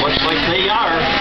Looks like they are.